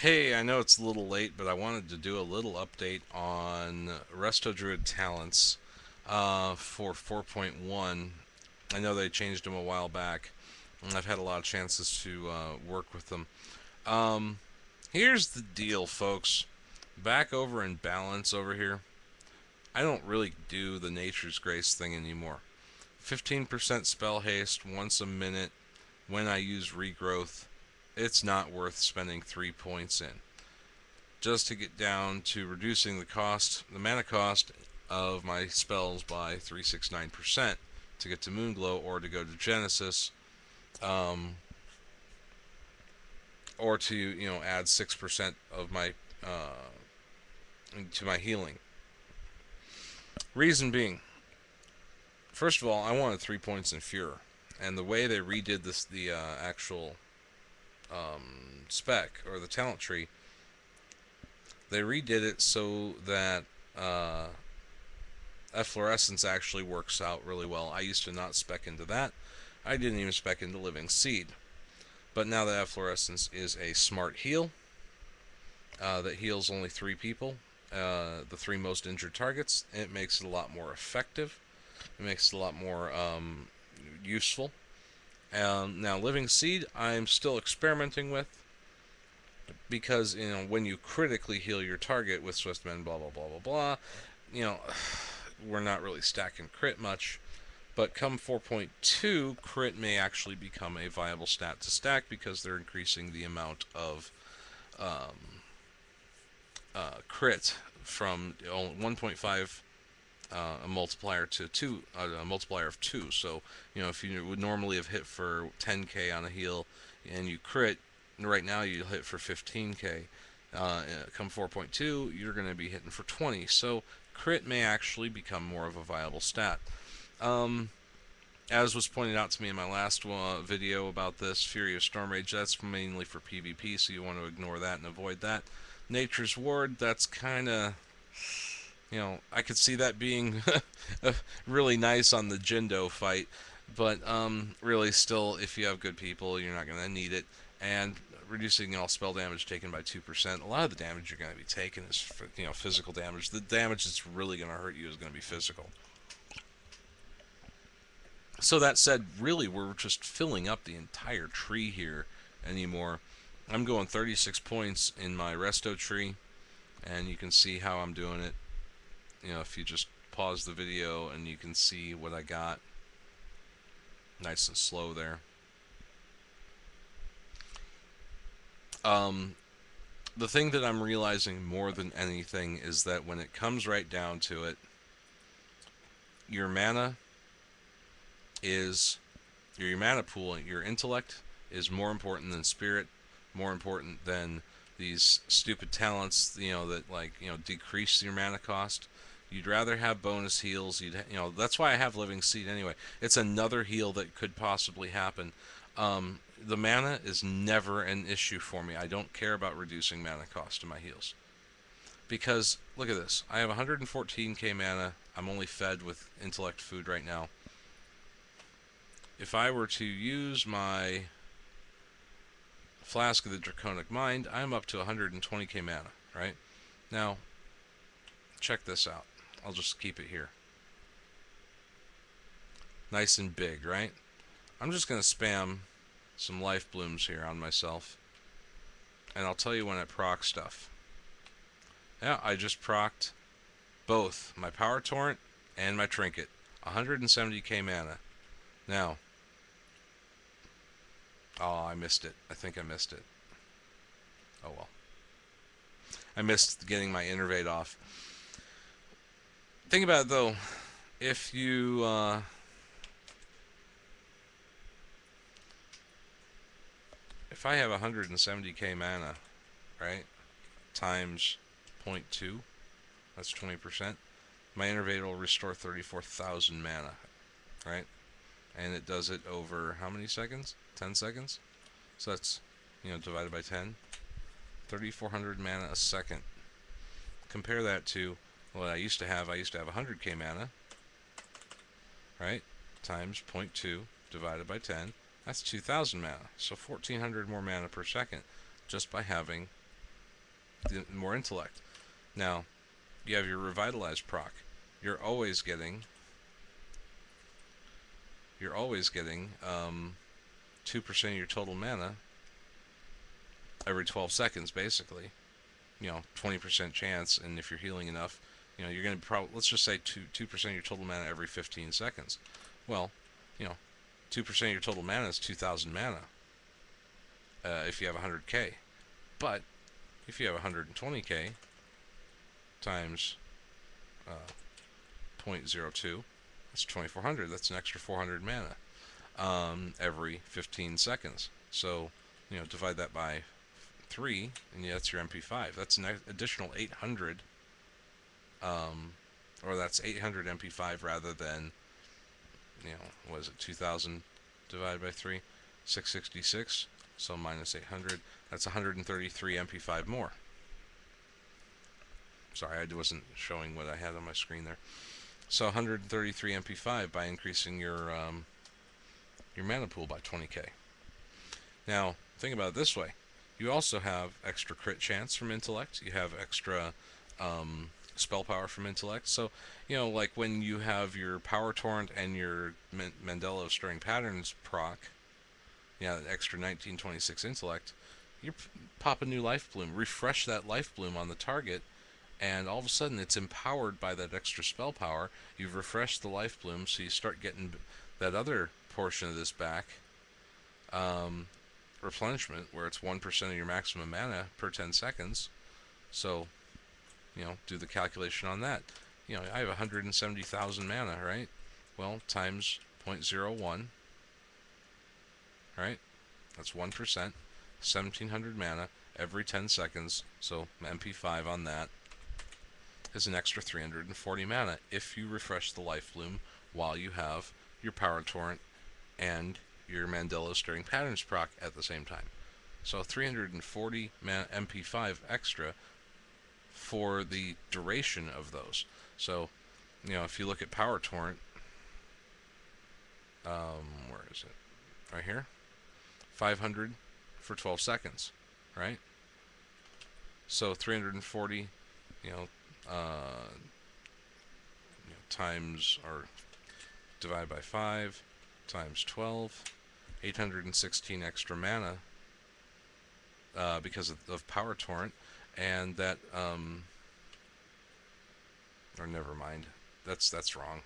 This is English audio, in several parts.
Hey, I know it's a little late, but I wanted to do a little update on Resto Druid talents uh, for 4.1. I know they changed them a while back, and I've had a lot of chances to uh, work with them. Um, here's the deal, folks. Back over in balance over here, I don't really do the Nature's Grace thing anymore. 15% spell haste once a minute when I use regrowth it's not worth spending three points in. Just to get down to reducing the cost, the mana cost of my spells by 369% to get to Moonglow or to go to Genesis, um, or to you know add six percent of my uh, to my healing. Reason being, first of all, I wanted three points in Furor, and the way they redid this, the uh, actual um, spec or the talent tree, they redid it so that uh, efflorescence actually works out really well. I used to not spec into that. I didn't even spec into living seed. But now that efflorescence is a smart heal uh, that heals only three people, uh, the three most injured targets, it makes it a lot more effective. It makes it a lot more um, useful. Um, now, Living Seed, I'm still experimenting with because you know when you critically heal your target with Swiftmend, blah blah blah blah blah, you know we're not really stacking crit much. But come 4.2, crit may actually become a viable stat to stack because they're increasing the amount of um, uh, crit from 1.5 uh, a multiplier to two, uh, a multiplier of two. So you know if you would normally have hit for 10k on a heal and you crit, right now you hit for 15k. Uh, come 4.2, you're going to be hitting for 20. So crit may actually become more of a viable stat. Um, as was pointed out to me in my last uh, video about this, Fury of Stormrage, that's mainly for PvP, so you want to ignore that and avoid that. Nature's Ward, that's kind of you know, I could see that being really nice on the Jin'do fight, but um, really, still, if you have good people, you're not going to need it. And reducing all spell damage taken by two percent, a lot of the damage you're going to be taking is, you know, physical damage. The damage that's really going to hurt you is going to be physical. So that said, really, we're just filling up the entire tree here anymore. I'm going 36 points in my resto tree, and you can see how I'm doing it you know, if you just pause the video and you can see what I got. Nice and slow there. Um, the thing that I'm realizing more than anything is that when it comes right down to it, your mana is your mana pool, your intellect is more important than spirit, more important than these stupid talents, you know, that like, you know, decrease your mana cost. You'd rather have bonus heals. You'd, you know, that's why I have Living Seed anyway. It's another heal that could possibly happen. Um, the mana is never an issue for me. I don't care about reducing mana cost to my heals. Because, look at this. I have 114k mana. I'm only fed with intellect food right now. If I were to use my Flask of the Draconic Mind, I'm up to 120k mana, right? Now, check this out. I'll just keep it here. Nice and big, right? I'm just going to spam some life blooms here on myself. And I'll tell you when I proc stuff. Yeah, I just procced both my power torrent and my trinket. 170k mana. Now, oh, I missed it. I think I missed it. Oh well. I missed getting my innervate off. Think about it though, if you uh, if I have 170k mana, right, times 0.2, that's 20%. My innervate will restore 34,000 mana, right? And it does it over how many seconds? 10 seconds? So that's, you know, divided by 10. 3,400 mana a second. Compare that to what I used to have, I used to have 100k mana, right, times 0.2 divided by 10, that's 2,000 mana, so 1,400 more mana per second, just by having more intellect. Now, you have your revitalized proc. You're always getting you're always getting um, 2% of your total mana every 12 seconds, basically. You know, 20% chance, and if you're healing enough, you know, you're going to probably, let's just say 2, 2% of your total mana every 15 seconds. Well, you know, 2% of your total mana is 2,000 mana uh, if you have 100k. But if you have 120k times uh, 0.02, that's 2400. That's an extra 400 mana um, every 15 seconds. So, you know, divide that by 3, and that's your MP5. That's an additional 800, um, or that's 800 MP5 rather than, you know, was it 2000 divided by 3? 666, so minus 800. That's 133 MP5 more. Sorry, I wasn't showing what I had on my screen there. So 133 MP5 by increasing your um, your mana pool by 20k. Now, think about it this way. You also have extra crit chance from intellect. You have extra um, spell power from intellect. So, you know, like when you have your power torrent and your Mandala of Stirring Patterns proc, yeah, you know, extra 1926 intellect, you pop a new life bloom, refresh that life bloom on the target, and all of a sudden it's empowered by that extra spell power. You've refreshed the life bloom, so you start getting that other portion of this back. Um, replenishment, where it's 1% of your maximum mana per 10 seconds. So, you know, do the calculation on that. You know, I have 170,000 mana, right? Well, times 0.01, right? That's 1%, 1700 mana every 10 seconds. So, MP5 on that is an extra 340 mana if you refresh the Life Bloom while you have your Power Torrent and your Mandala Stirring Patterns proc at the same time. So 340 mana MP5 extra for the duration of those. So, you know, if you look at Power Torrent, um, where is it? Right here? 500 for 12 seconds, right? So 340, you know, uh, you know, times or divide by 5 times 12 816 extra mana uh, because of, of, power torrent and that um, or never mind. That's that's wrong.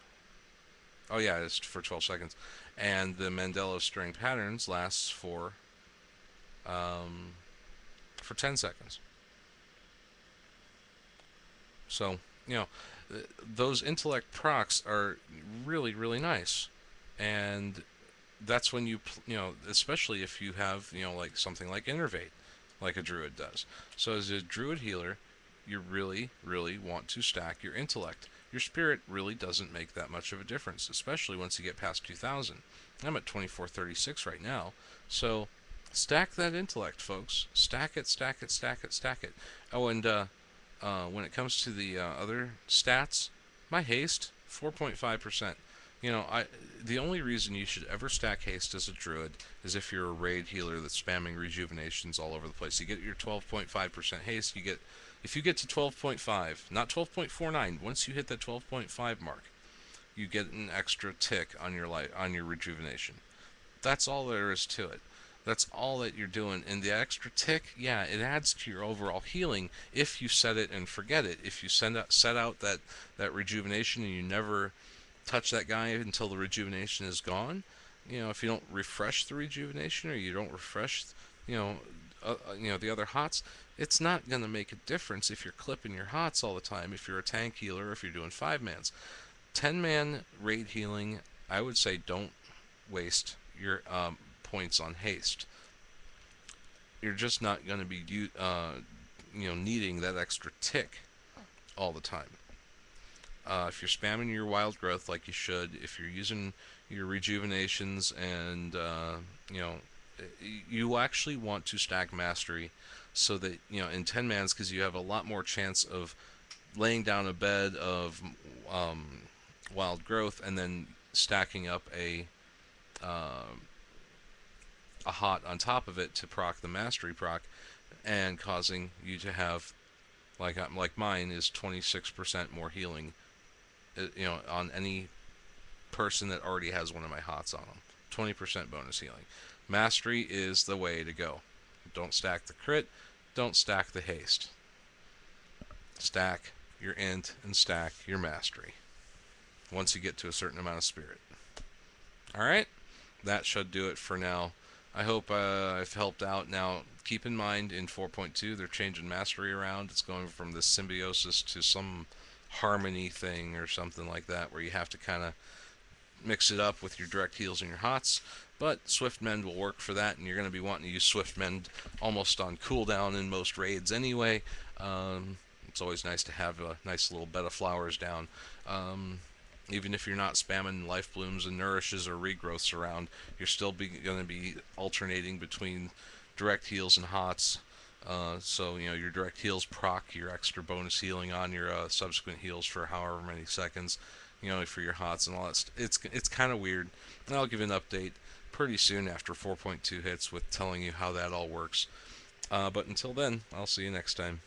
Oh yeah it's for 12 seconds. And the Mandala Stirring Patterns lasts for um, for 10 seconds. So, you know, those intellect procs are really, really nice. And that's when you, you know, especially if you have, you know, like something like Innervate, like a druid does. So, as a druid healer, you really, really want to stack your intellect. Your spirit really doesn't make that much of a difference, especially once you get past 2000. I'm at 2436 right now. So, stack that intellect, folks. Stack it, stack it, stack it, stack it. Oh, and, uh, uh, when it comes to the uh, other stats, my haste 4.5%. You know, I the only reason you should ever stack haste as a druid is if you're a raid healer that's spamming rejuvenations all over the place. You get your 12.5% haste. You get if you get to 12.5, not 12.49. Once you hit that 12.5 mark, you get an extra tick on your light on your rejuvenation. That's all there is to it. That's all that you're doing. And the extra tick, yeah, it adds to your overall healing if you set it and forget it. If you send out, set out that, that rejuvenation and you never touch that guy until the rejuvenation is gone, you know, if you don't refresh the rejuvenation or you don't refresh, you know, uh, uh you know the other hots, it's not going to make a difference if you're clipping your hots all the time. If you're a tank healer, if you're doing five mans, ten man raid healing, I would say don't waste your um, points on haste. You're just not going to be uh, you know needing that extra tick all the time. Uh, if you're spamming your wild growth like you should, if you're using your rejuvenations and uh, you know you actually want to stack mastery so that you know in 10 mans because you have a lot more chance of laying down a bed of um, wild growth and then stacking up a uh, a hot on top of it to proc the mastery proc and causing you to have like uh, like mine is 26% more healing, you know, on any person that already has one of my hots on them. 20% bonus healing. Mastery is the way to go. Don't stack the crit, don't stack the haste. Stack your int and stack your mastery once you get to a certain amount of spirit. Alright, that should do it for now. I hope uh, I've helped out. Now, keep in mind in 4.2 they're changing mastery around. It's going from the symbiosis to some harmony thing or something like that where you have to kind of mix it up with your direct heals and your hots. But Swiftmend will work for that, and you're going to be wanting to use Swiftmend almost on cooldown in most raids anyway. Um, it's always nice to have a nice little bed of flowers down. Um, even if you're not spamming life blooms and nourishes or regrowths around, you're still going to be alternating between direct heals and hots. Uh, so you know your direct heals proc your extra bonus healing on your uh, subsequent heals for however many seconds, you know for your hots and all that. It's it's kind of weird. And I'll give an update pretty soon after 4.2 hits with telling you how that all works. Uh, but until then, I'll see you next time.